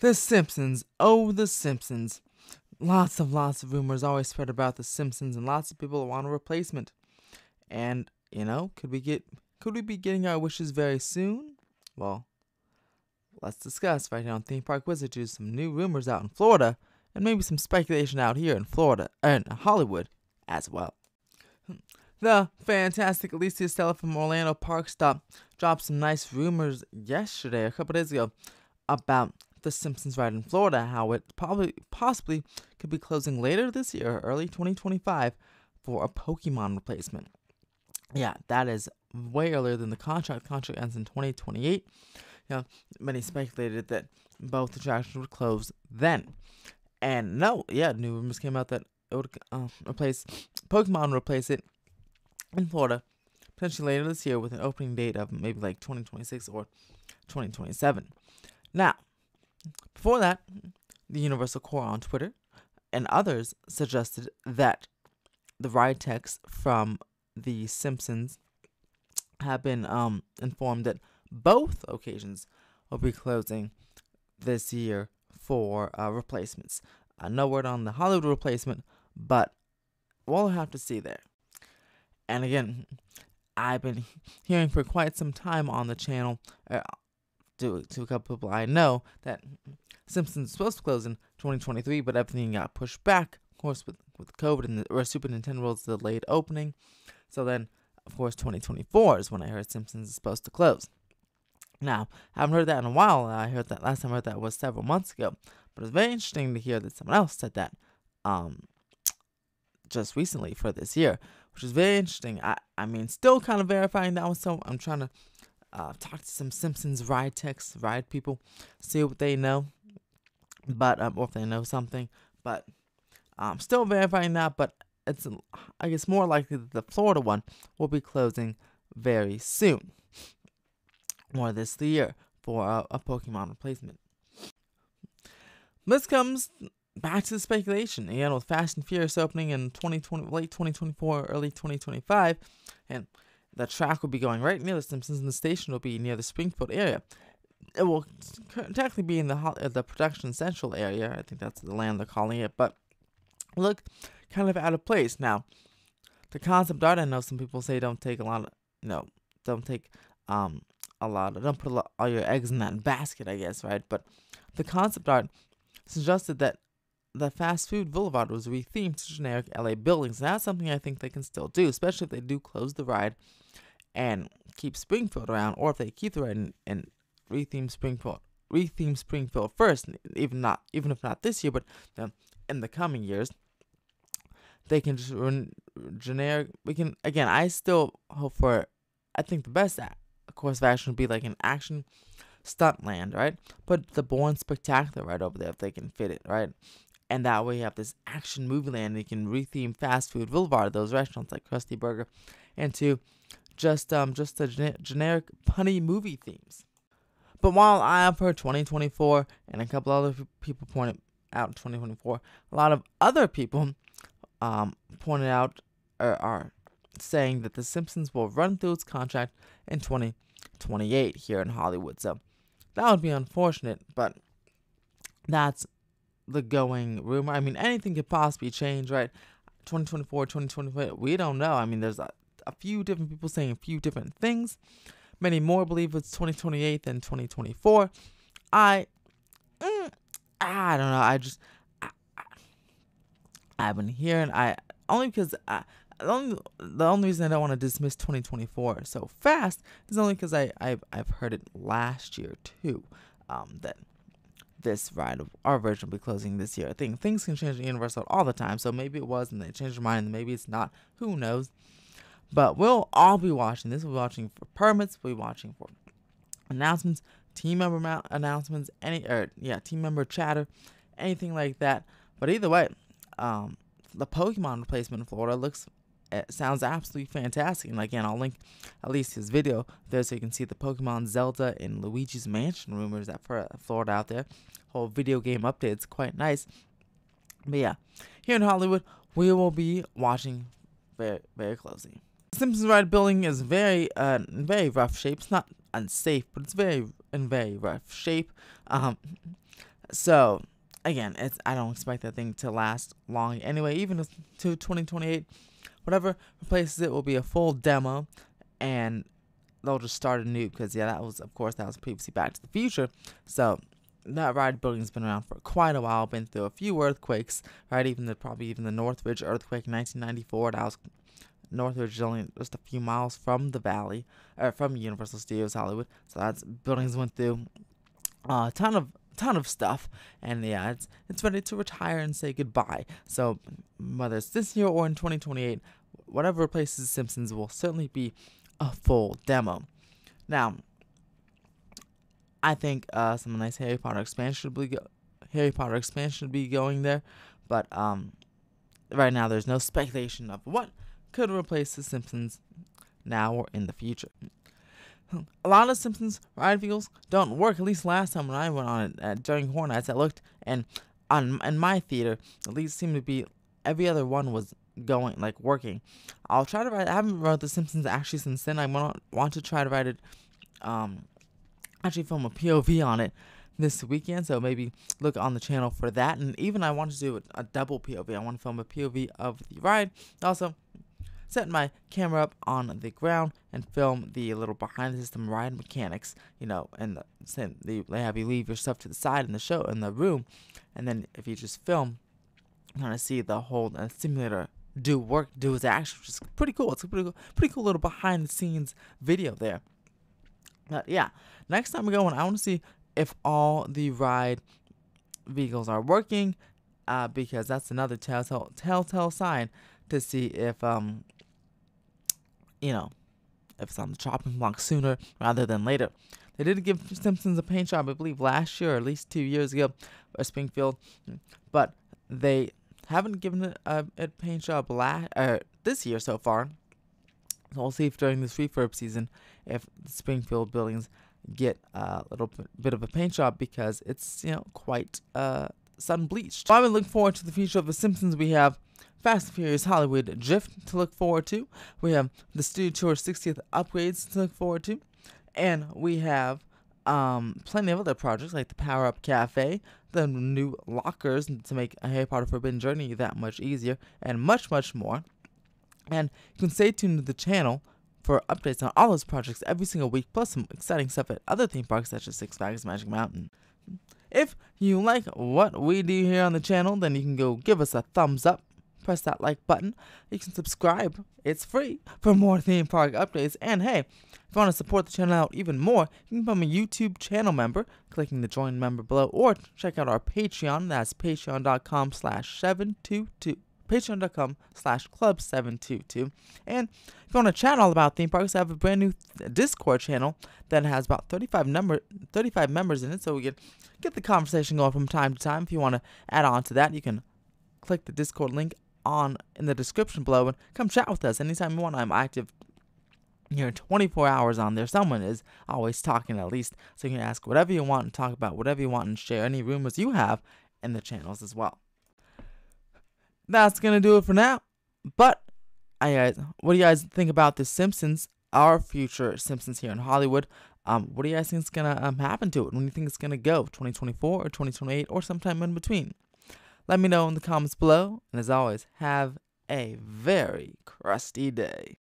The Simpsons. Oh, The Simpsons. Lots of lots of rumors always spread about The Simpsons, and lots of people want a replacement. And you know, could we get could we be getting our wishes very soon? Well, let's discuss right here on Theme Park Wizard some new rumors out in Florida, and maybe some speculation out here in Florida and Hollywood as well. The fantastic Alicia Stella from Orlando Park Stop dropped some nice rumors yesterday, a couple days ago, about the Simpsons ride in Florida, how it probably possibly could be closing later this year, early 2025, for a Pokemon replacement. Yeah, that is way earlier than the contract. The contract ends in 2028. You know, many speculated that both attractions would close then. And no, yeah, new rumors came out that it would uh, replace Pokemon replace it in Florida potentially later this year with an opening date of maybe like 2026 or 2027. Now, before that, the Universal Core on Twitter and others suggested that the ride techs from The Simpsons have been um, informed that both occasions will be closing this year for uh, replacements. Uh, no word on the Hollywood replacement, but we'll have to see there. And again, I've been hearing for quite some time on the channel, uh, to, to a couple people I know, that Simpsons is supposed to close in 2023, but everything got pushed back, of course, with, with COVID and the or Super Nintendo World's delayed opening. So then, of course, 2024 is when I heard Simpsons is supposed to close. Now, I haven't heard that in a while. I heard that last time I heard that was several months ago. But it's very interesting to hear that someone else said that um, just recently for this year, which is very interesting. I, I mean, still kind of verifying that one. So I'm trying to uh, talk to some Simpsons ride techs, ride people, see what they know, but um, or if they know something. But I'm um, still verifying that. But it's I guess more likely that the Florida one will be closing very soon, or this year for a, a Pokemon replacement. This comes back to the speculation again with Fast and Furious opening in 2020, late 2024, early 2025, and the track will be going right near the Simpsons, and the station will be near the Springfield area. It will technically be in the uh, the production central area. I think that's the land they're calling it, but look kind of out of place now. The concept art, I know some people say don't take a lot of, know, don't take um a lot of, don't put lot, all your eggs in that basket, I guess, right? But the concept art suggested that the fast food boulevard was rethemed to generic LA buildings. That's something I think they can still do, especially if they do close the ride and keep Springfield around, or if they keep the ride and, and retheme Springfield, retheme Springfield first, even not even if not this year, but in the coming years. They can just run generic. We can again. I still hope for. I think the best course of action would be like an action Stuntland, right? Put the Bourne Stuntacular right over there if they can fit it, right? And that way you have this action movie land. And you can retheme fast food boulevard, those restaurants like Krusty Burger, into just um just the gen- generic punny movie themes. But while I have heard 2024 and a couple other people pointed out 2024, a lot of other people um pointed out or are saying that The Simpsons will run through its contract in 2028 here in Hollywood. So that would be unfortunate, but that's the going rumor. I mean, anything could possibly change, right? 2024, 2025, we don't know. I mean, there's a, a few different people saying a few different things. Many more believe it's 2028 than 2024. I, mm, I don't know. I just, I, I, have been hearing, I, only because I, the only, the only reason I don't want to dismiss 2024 so fast is only because I I've, I've heard it last year too, um, that this ride our version will be closing this year. I think things can change in Universal all the time, so maybe it was and they changed their mind, and maybe it's not. Who knows? But we'll all be watching this. We'll be watching for permits. We'll be watching for announcements, team member announcements, any or yeah, team member chatter, anything like that. But either way, um, the Pokemon replacement in Florida looks sounds absolutely fantastic. And again, I'll link Alicia's video there so you can see the Pokemon Zelda and Luigi's Mansion rumors that Florida out there. Whole video game update. It's quite nice. But yeah, here in Hollywood, we will be watching very, very closely. Simpsons Ride building is very, uh, very rough shape. It's not unsafe, but it's very in very rough shape. Um, So again, it's I don't expect that thing to last long anyway. Even to 2028, whatever replaces it will be a full demo, and they'll just start a new because yeah, that was of course that was previously Back to the Future. So that ride building's been around for quite a while. Been through a few earthquakes, right? Even the probably even the Northridge earthquake in 1994. That was Northridge is only just a few miles from the valley, or from Universal Studios Hollywood. So that's buildings went through uh, a ton of ton of stuff, and yeah, it's it's ready to retire and say goodbye. So whether it's this year or in 2028, whatever replaces The Simpsons will certainly be a full demo. Now, I think uh, some nice Harry Potter expansion should be Harry Potter expansion should be going there, but um, right now there's no speculation of what could replace The Simpsons now or in the future. A lot of Simpsons ride vehicles don't work. At least last time when I went on it uh, during Horror Nights, I looked and on in my theater, at least seemed to be every other one was going like working. I'll try to write. I haven't wrote The Simpsons actually since then. I want want to try to write it. Um, actually film a POV on it this weekend, so maybe look on the channel for that. And even I want to do a, a double POV. I want to film a POV of the ride. Also, set my camera up on the ground and film the little behind the system ride mechanics, you know, and the, they have you leave your stuff to the side in the show in the room, and then if you just film, kind of see the whole uh, simulator do work, do his action, which is pretty cool. It's a pretty cool, pretty cool little behind the scenes video there. But yeah, next time we go, I want to see if all the ride vehicles are working, uh, because that's another telltale telltale sign to see if um you know, if it's on the chopping block sooner rather than later. They did give Simpsons a paint job, I believe, last year or at least two years ago, at Springfield, but they haven't given it a, paint job last uh, this year so far. So we'll see if during this refurb season, if the Springfield buildings get a little bit of a paint job because it's you know quite uh, sun bleached. So been looking forward to the future of The Simpsons. We have Fast and Furious Hollywood Drift to look forward to. We have the Studio Tour 60th upgrades to look forward to. And we have um, plenty of other projects like the Power Up Cafe, the new lockers to make a Harry Potter Forbidden Journey that much easier, and much, much more. And you can stay tuned to the channel for updates on all those projects every single week, plus some exciting stuff at other theme parks such as Six Flags Magic Mountain. If you like what we do here on the channel, then you can go give us a thumbs up press that like button. You can subscribe. It's free for more theme park updates. And hey, if you want to support the channel out even more, you can become a YouTube channel member, clicking the join member below, or check out our Patreon. That's patreon.com slash 722 patreon.com slash club 722 and if you want to chat all about theme parks i have a brand new discord channel that has about 35 number 35 members in it so we can get the conversation going from time to time if you want to add on to that you can click the discord link on in the description below and come chat with us anytime you want. I'm active here 24 hours on there. Someone is always talking at least, so you can ask whatever you want and talk about whatever you want and share any rumors you have in the channels as well. That's gonna do it for now. But I guys, what do you guys think about the Simpsons? Our future Simpsons here in Hollywood. Um, what do you guys think is gonna um, happen to it? When do you think it's gonna go? 2024 or 2028 or sometime in between? Let me know in the comments below. And as always, have a very crusty day.